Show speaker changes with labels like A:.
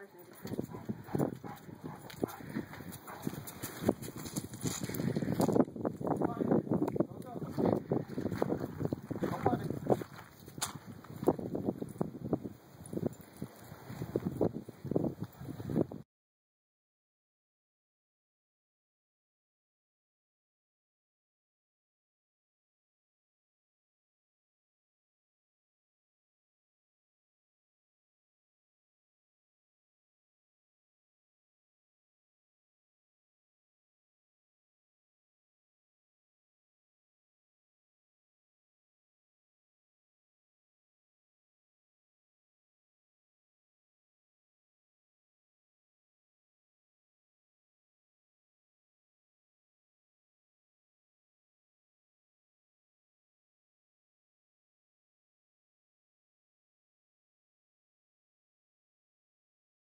A: started in different